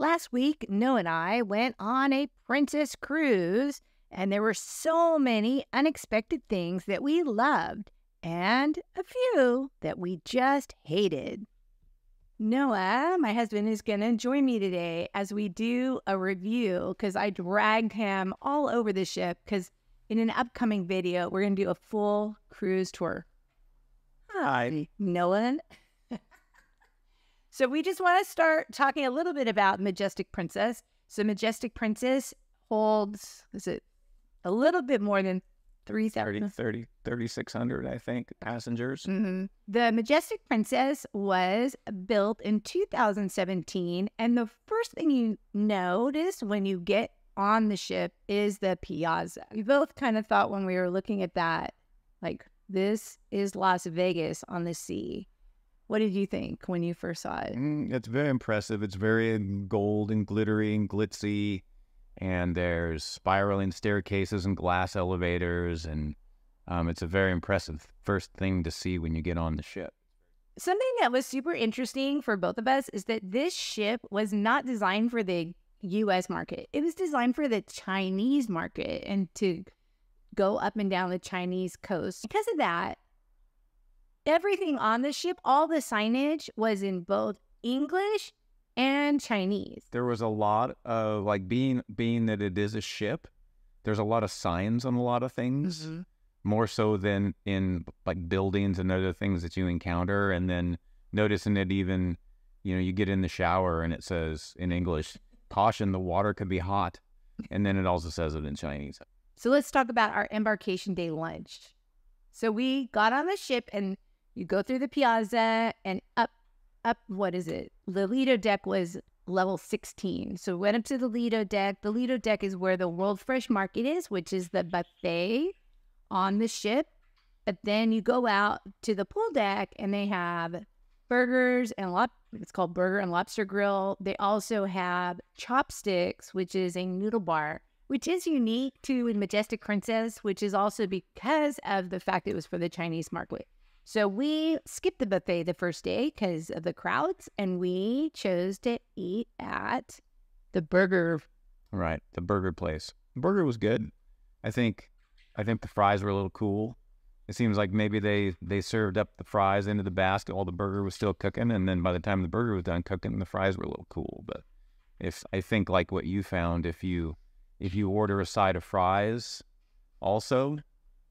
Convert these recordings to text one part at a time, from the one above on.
Last week, Noah and I went on a princess cruise, and there were so many unexpected things that we loved and a few that we just hated. Noah, my husband, is going to join me today as we do a review because I dragged him all over the ship because in an upcoming video, we're going to do a full cruise tour. Hi. Noah. So we just want to start talking a little bit about Majestic Princess. So Majestic Princess holds, is it a little bit more than 3,000? 30, 30, 3,600, I think, passengers. Mm-hmm. The Majestic Princess was built in 2017. And the first thing you notice when you get on the ship is the piazza. We both kind of thought when we were looking at that, like, this is Las Vegas on the sea. What did you think when you first saw it? Mm, it's very impressive. It's very gold and glittery and glitzy. And there's spiraling staircases and glass elevators. And um, it's a very impressive first thing to see when you get on the ship. Something that was super interesting for both of us is that this ship was not designed for the US market. It was designed for the Chinese market and to go up and down the Chinese coast. Because of that, everything on the ship, all the signage was in both English and Chinese. There was a lot of like being being that it is a ship, there's a lot of signs on a lot of things. Mm-hmm. More so than in like buildings and other things that you encounter. And then noticing it even, you know, you get in the shower and it says in English, caution, the water could be hot. And then it also says it in Chinese. So let's talk about our embarkation day lunch. So we got on the ship and you go through the piazza and up, up, what is it? The Lido deck was level 16. So we went up to the Lido deck. The Lido deck is where the World Fresh Market is, which is the buffet on the ship. But then you go out to the pool deck and they have burgers and lop- it's called Burger and Lobster Grill. They also have chopsticks, which is a noodle bar which is unique to Majestic Princess, which is also because of the fact it was for the Chinese market. So we skipped the buffet the first day because of the crowds, and we chose to eat at the burger. Right, the burger place. The burger was good. I think, I think the fries were a little cool. It seems like maybe they they served up the fries into the basket while the burger was still cooking, and then by the time the burger was done cooking, the fries were a little cool. But if I think like what you found, if you if you order a side of fries, also,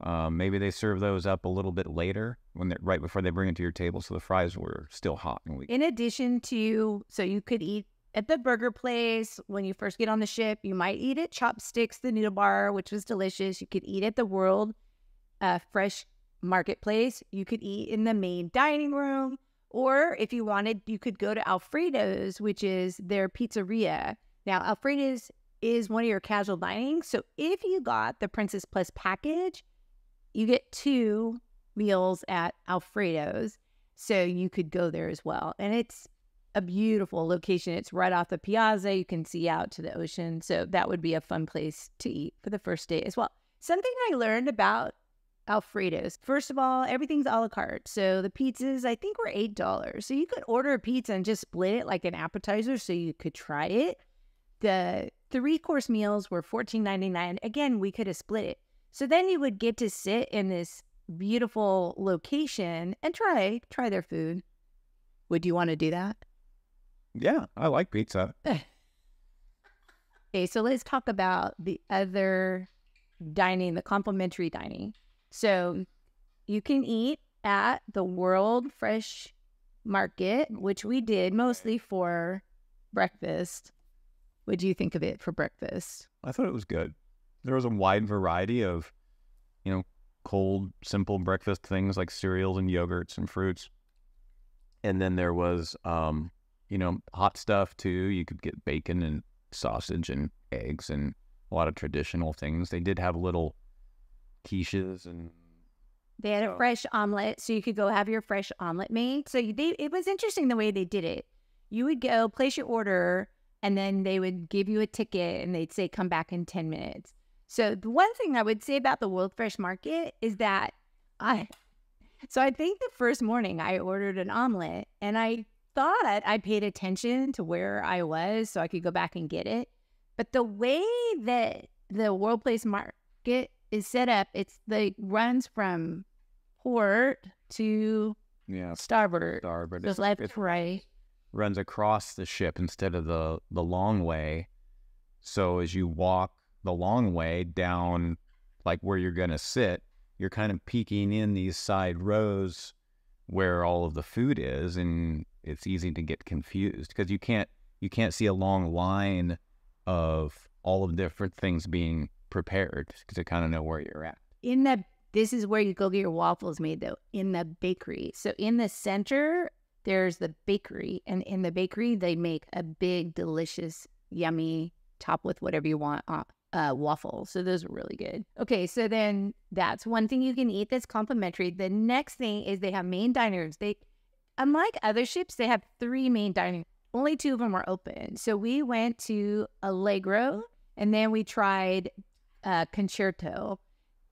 um, maybe they serve those up a little bit later when they're right before they bring it to your table, so the fries were still hot. And we, In addition to, so you could eat at the burger place when you first get on the ship. You might eat at Chopsticks, the noodle bar, which was delicious. You could eat at the World uh, Fresh Marketplace. You could eat in the main dining room. Or if you wanted, you could go to Alfredo's, which is their pizzeria. Now, Alfredo's is one of your casual dining. So if you got the Princess Plus package, you get two meals at Alfredo's. So you could go there as well. And it's a beautiful location. It's right off the piazza. You can see out to the ocean. So that would be a fun place to eat for the first day as well. Something I learned about Alfredo's. First of all, everything's a la carte. So the pizzas, I think, were $8. So you could order a pizza and just split it like an appetizer so you could try it. The three course meals were $14.99. Again, we could have split it. So then you would get to sit in this beautiful location and try try their food. Would you want to do that? yeah, I like pizza. Okay, so let's talk about the other dining, the complimentary dining. So you can eat at the World Fresh Market, which we did mostly for breakfast. What do you think of it for breakfast? I thought it was good. There was a wide variety of, you know, cold, simple breakfast things like cereals and yogurts and fruits. And then there was, um, you know, hot stuff too. You could get bacon and sausage and eggs and a lot of traditional things. They did have little quiches and They had a fresh omelet, so you could go have your fresh omelet made. So they, it was interesting the way they did it. You would go place your order, and then they would give you a ticket, and they'd say, "Come back in ten minutes." So the one thing I would say about the World Fresh Market is that I, so I think the first morning I ordered an omelet, and I thought I paid attention to where I was so I could go back and get it. But the way that the World Place Market is set up, it's the runs from port to Yeah, starboard. starboard. Just left to right. runs across the ship instead of the the long way. So as you walk the long way down, like where you're gonna sit, you're kind of peeking in these side rows where all of the food is, and it's easy to get confused because you can't you can't see a long line of all of the different things being prepared you kind of know where you're at. in the this is where you go get your waffles made though in the bakery so in the center there's the bakery and in the bakery they make a big delicious yummy top with whatever you want uh, uh, waffle so those are really good okay so then that's one thing you can eat that's complimentary the next thing is they have main diners they unlike other ships they have three main dining only two of them are open so we went to allegro and then we tried uh, concerto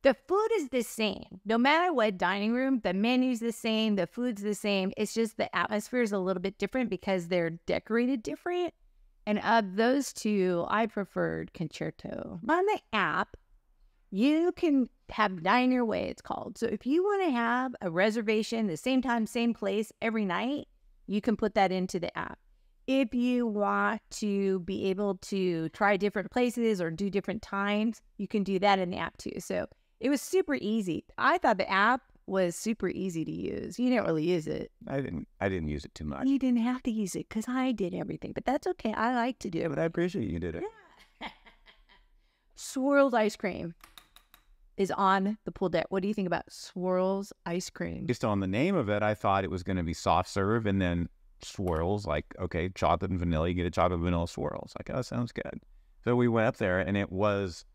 the food is the same. No matter what dining room, the menu's the same, the food's the same. It's just the atmosphere is a little bit different because they're decorated different. And of those two, I preferred concerto. On the app, you can have dine your way, it's called. So if you want to have a reservation the same time, same place every night, you can put that into the app. If you want to be able to try different places or do different times, you can do that in the app too. So it was super easy. I thought the app was super easy to use. You didn't really use it. I didn't I didn't use it too much, You didn't have to use it because I did everything, but that's okay. I like to do it. but I appreciate you did it. Swirls ice cream is on the pool deck. What do you think about swirls ice cream? Based on the name of it, I thought it was going to be soft serve and then swirls. Like, okay, chocolate and vanilla. You get a chocolate vanilla swirls. Like, oh, that sounds good. So we went up there, and it was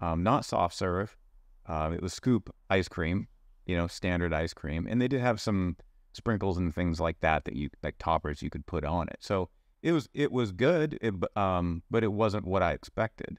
um, not soft serve. Um, it was scoop ice cream, you know, standard ice cream, and they did have some sprinkles and things like that that you like toppers you could put on it. So it was it was good, it, um, but it wasn't what I expected.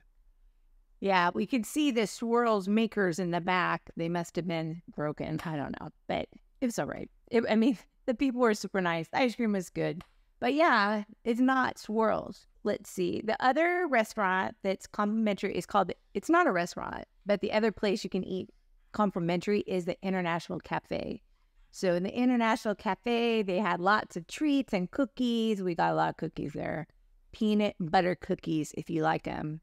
Yeah, we could see the swirls makers in the back. They must have been broken. I don't know, but it was all right. It, I mean, the people were super nice. The ice cream was good. But yeah, it's not swirls. Let's see. The other restaurant that's complimentary is called, it's not a restaurant, but the other place you can eat complimentary is the International Cafe. So in the International Cafe, they had lots of treats and cookies. We got a lot of cookies there. Peanut butter cookies, if you like them.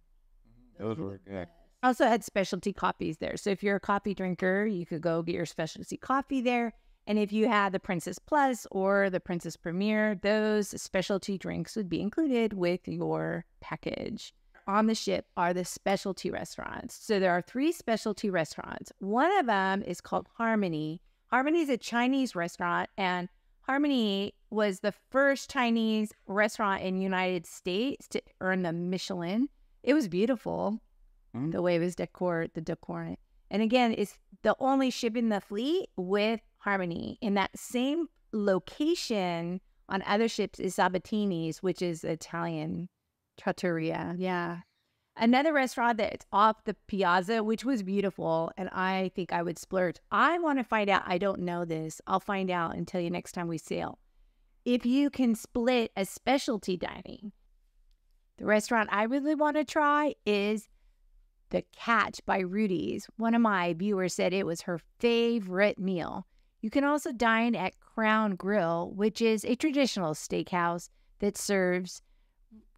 Mm-hmm. Those were good. Also had specialty coffees there. So if you're a coffee drinker, you could go get your specialty coffee there. And if you had the Princess Plus or the Princess Premier, those specialty drinks would be included with your package. On the ship are the specialty restaurants. So there are three specialty restaurants. One of them is called Harmony. Harmony is a Chinese restaurant, and Harmony was the first Chinese restaurant in United States to earn the Michelin. It was beautiful, Mm. the way it was decor, the decor. And again, it's the only ship in the fleet with Harmony. In that same location on other ships is Sabatini's, which is Italian trattoria. Yeah. Another restaurant that's off the piazza, which was beautiful, and I think I would splurge. I want to find out. I don't know this. I'll find out and tell you next time we sail. If you can split a specialty dining, the restaurant I really want to try is the Catch by Rudi's. One of my viewers said it was her favorite meal. You can also dine at Crown Grill, which is a traditional steakhouse that serves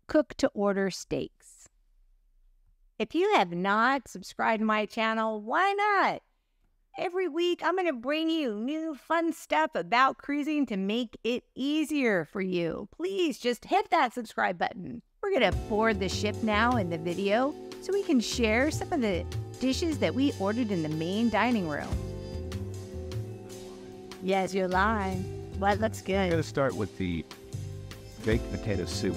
cook to order steaks. If you have not subscribed to my channel, why not? Every week, I'm going to bring you new fun stuff about cruising to make it easier for you. Please just hit that subscribe button. We're going to board the ship now in the video so we can share some of the dishes that we ordered in the main dining room. Yes, you're lying. But looks I'm good. going to start with the baked potato soup.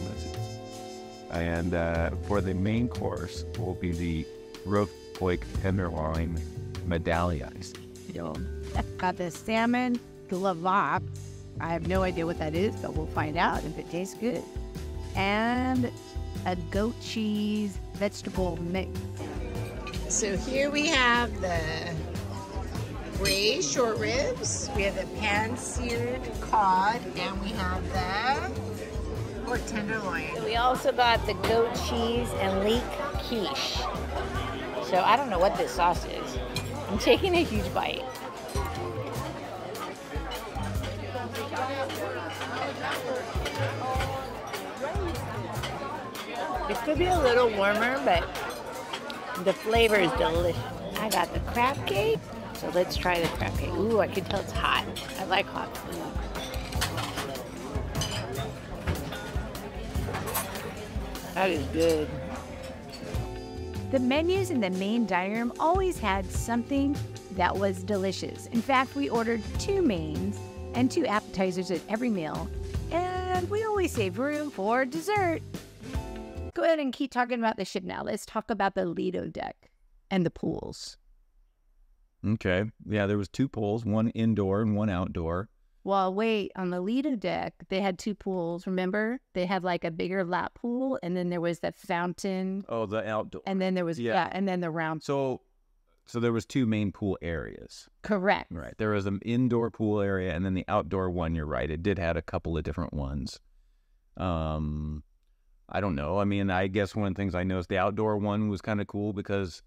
And uh, for the main course will be the roast pork tenderloin medallions. Got the salmon gravlax. I have no idea what that is, but we'll find out if it tastes good. And a goat cheese vegetable mix. So here we have the braised short ribs. We have the pan-seared cod, and we have the tenderloin. We also got the goat cheese and leek quiche. So I don't know what this sauce is. I'm taking a huge bite. It could be a little warmer, but the flavor is delicious. I got the crab cake. So let's try the crab cake. Ooh, I can tell it's hot. I like hot food. That is good. The menus in the main dining room always had something that was delicious. In fact, we ordered two mains and two appetizers at every meal, and we always save room for dessert. Go ahead and keep talking about the ship now. Let's talk about the Lido deck and the pools. Okay. Yeah, there was two pools, one indoor and one outdoor. Well, wait, on the Lido deck, they had two pools. Remember? They had like a bigger lap pool, and then there was the fountain, Oh, the outdoor. and then there was yeah, Yeah. and then the round. So, so there was two main pool areas. Correct. Right. There was an indoor pool area and then the outdoor one, you're right. It did had a couple of different ones. Um I don't know. I mean, I guess one of the things I noticed the outdoor one was kind of cool because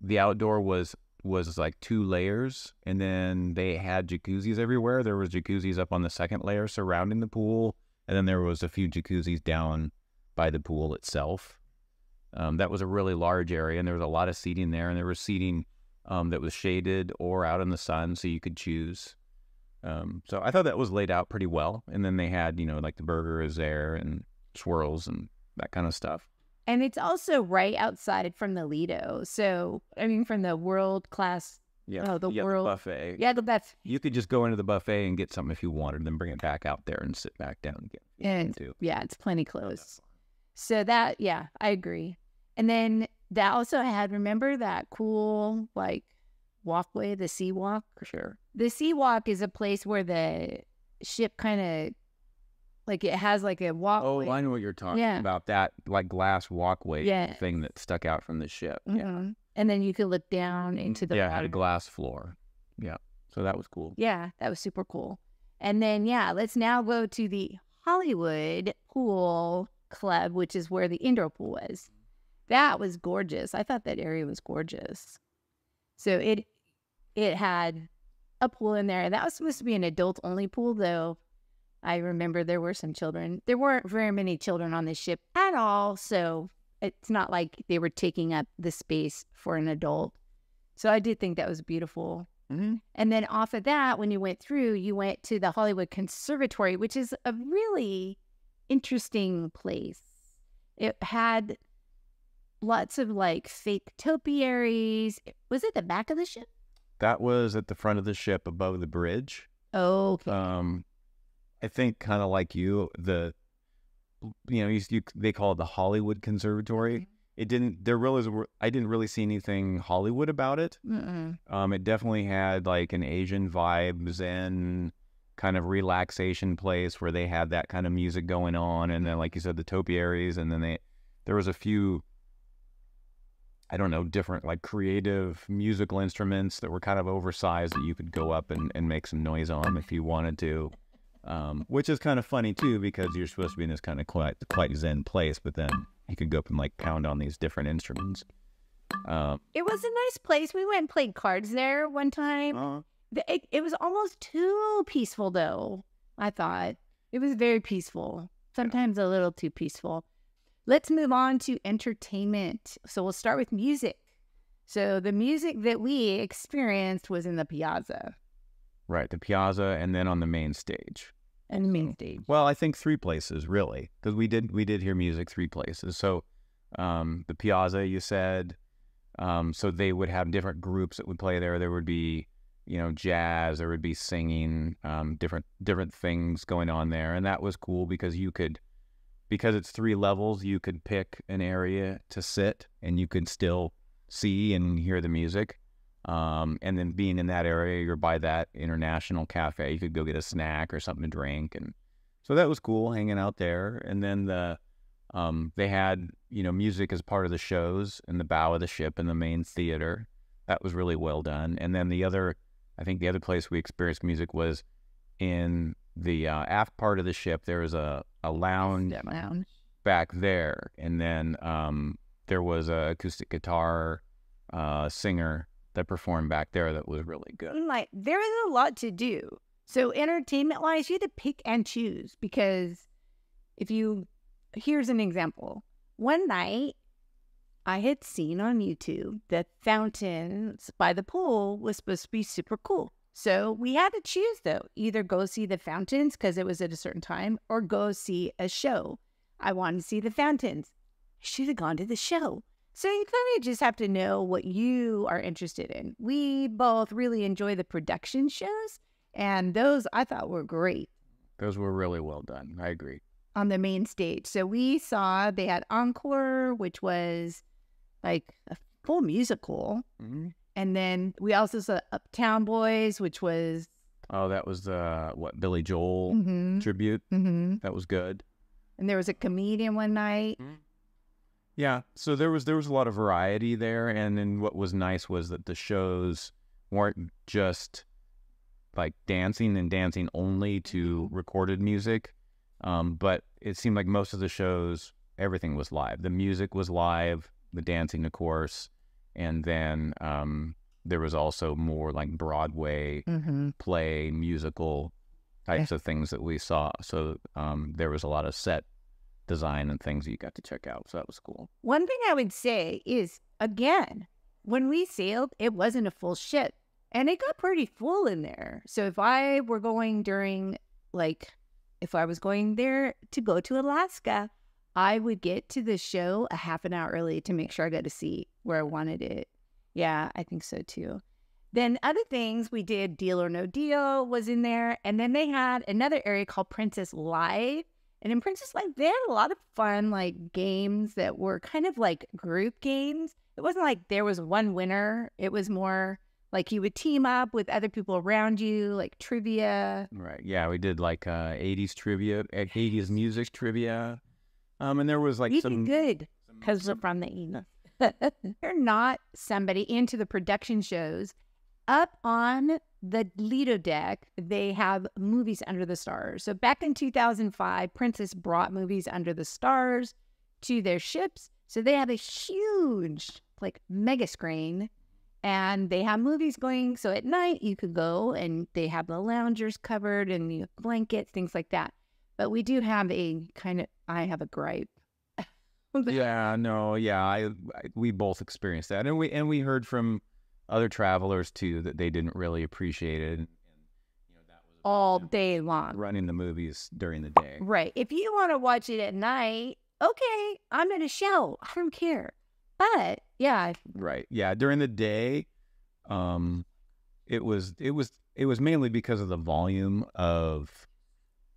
the outdoor was was like two layers and then they had jacuzzis everywhere. There was jacuzzis up on the second layer surrounding the pool and then there was a few jacuzzis down by the pool itself. Um, that was a really large area and there was a lot of seating there and there was seating um, that was shaded or out in the sun, so you could choose. Um, so I thought that was laid out pretty well. And then they had, you know, like the burger is there and swirls and that kind of stuff. And it's also right outside from the Lido. So, I mean, from the world class. Yeah. Oh, the yeah, world- buffet. Yeah, the. You could just go into the buffet and get something if you wanted, then bring it back out there and sit back down again. if you And wanted to. yeah, it's plenty close. So that, yeah, I agree. And then that also had, remember that cool, like, walkway, the sea walk? Sure. The sea walk is a place where the ship kind of, like, it has like a walk. Oh. I know what you're talking Yeah. about. That like glass walkway Yeah. thing that stuck out from the ship. Yeah. Mhm. And then you could look down into the yeah, it had a glass floor. Yeah. So that was cool. Yeah, that was super cool. And then, yeah, let's now go to the Hollywood Pool Club, which is where the indoor pool was. That was gorgeous. I thought that area was gorgeous. So it it had a pool in there. That was supposed to be an adult only pool, though. I remember there were some children. There weren't very many children on the ship at all, so it's not like they were taking up the space for an adult. So I did think that was beautiful. Mm-hmm. And then off of that, when you went through, you went to the Hollywood Conservatory, which is a really interesting place. It had lots of like fake topiaries. Was it the back of the ship? That was at the front of the ship above the bridge. Okay. Um, I think kind of like you, the you know, you, you they call it the Hollywood Conservatory. It didn't. There really was. I didn't really see anything Hollywood about it. Mm-mm. Um, it definitely had like an Asian vibe, Zen kind of relaxation place where they had that kind of music going on, and then like you said, the topiaries, and then they there was a few. I don't know, different like creative musical instruments that were kind of oversized that you could go up and, and make some noise on if you wanted to. Um, which is kind of funny too because you're supposed to be in this kind of quite quite zen place, but then you could go up and like pound on these different instruments. Um, It was a nice place. We went and played cards there one time. uh, It, it was almost too peaceful, though. I thought it was very peaceful. Sometimes a little too peaceful. Let's move on to entertainment. So we'll start with music. So the music that we experienced was in the piazza right, the piazza, and then on the main stage. And main stage. Well, I think three places really, because we did we did hear music three places. So, um, the Piazza, you said, um, so they would have different groups that would play there. There would be, you know, jazz. There would be singing, um, different different things going on there, and that was cool because you could, because it's three levels, you could pick an area to sit, and you could still see and hear the music. Um, and then being in that area, you're by that international cafe. You could go get a snack or something to drink, and so that was cool hanging out there. And then the um, they had you know music as part of the shows in the bow of the ship in the main theater. That was really well done. And then the other I think the other place we experienced music was in the uh, aft part of the ship. There was a, a lounge lounge. back there, and then um, there was a acoustic guitar uh, singer that performed back there that was really good. I'm like there is a lot to do. So entertainment wise, you had to pick and choose because if you here's an example. One night I had seen on YouTube that fountains by the pool was supposed to be super cool. So we had to choose though, either go see the fountains because it was at a certain time or go see a show. I wanted to see the fountains. I should have gone to the show. So you kind of just have to know what you are interested in. We both really enjoy the production shows, and those I thought were great Those were really well done. I agree. on the main stage. So we saw they had Encore, which was like a full musical. Mm-hmm. And then we also saw Uptown Boys, which was Oh, that was the what Billy Joel Mhm. tribute. Mhm. That was good. and there was a comedian one night. Yeah, so there was there was a lot of variety there, and then what was nice was that the shows weren't just like dancing and dancing only to recorded music, um, but it seemed like most of the shows everything was live. The music was live, the dancing, of course, and then um, there was also more like Broadway Mm-hmm. play musical types of things that we saw. So um, there was a lot of set design and things that you got to check out. So that was cool. One thing I would say is again, when we sailed, it wasn't a full ship and it got pretty full in there. So if I were going during, like, if I was going there to go to Alaska, I would get to the show a half an hour early to make sure I got a seat where I wanted it. Yeah, I think so too. Then other things we did, Deal or No Deal was in there. And then they had another area called Princess Live. And in Princess Live, they had a lot of fun, like games that were kind of like group games. It wasn't like there was one winner. It was more like you would team up with other people around you, like trivia. Right. Yeah, we did like uh, 80s trivia, uh, 80s music trivia. Um, and there was like we some good because we're from the 80s. You're not somebody into the production shows. Up on the Lido deck, they have movies under the stars. So back in 2005, Princess brought movies under the stars to their ships. So they have a huge, like, mega screen and they have movies going. So at night, you could go and they have the loungers covered and blankets, things like that. But we do have a kind of, I have a gripe. yeah, no, yeah, I, I we both experienced that, and we and we heard from other travelers too that they didn't really appreciate it. And, you know, that was all day long. running the movies during the day. Right. If you want to watch it at night, okay, I'm at a show. I don't care. But yeah, Right. Yeah. During the day, um, it was it was it was mainly because of the volume of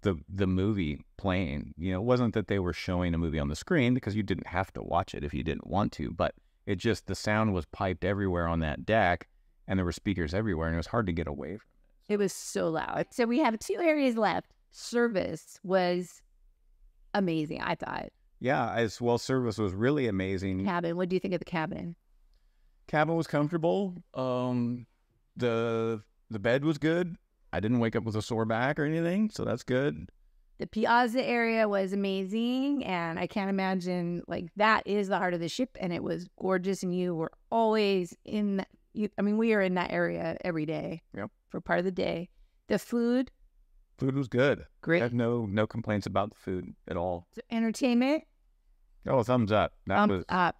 the the movie playing. You know, it wasn't that they were showing a movie on the screen because you didn't have to watch it if you didn't want to, but it just the sound was piped everywhere on that deck and there were speakers everywhere and it was hard to get away from. it It was so loud. So we have two areas left. Service was amazing, I thought. Yeah, as well service was really amazing. Cabin. What do you think of the cabin? Cabin was comfortable. Um the the bed was good. I didn't wake up with a sore back or anything, so that's good. The Piazza area was amazing, and I can't imagine like that is the heart of the ship, and it was gorgeous. And you were always in. that- You, I mean, we are in that area every day. Yep. For part of the day, the food Food was good. I great. have no no complaints about the food at all. Entertainment Oh, thumbs up. That thumbs was up.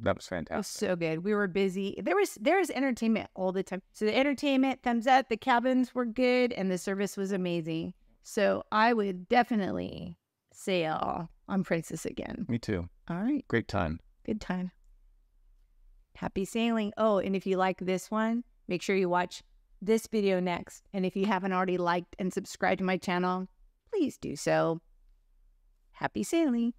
that was It was fantastic. so good. We were busy. There was there was entertainment all the time. So the entertainment, thumbs up. The cabins were good, and the service was amazing. So I would definitely sail on Princess again. Me too. All right, Great time. good time. Happy sailing. Oh, and if you like this one, make sure you watch this video next. And if you haven't already liked and subscribed to my channel, please do so. Happy sailing.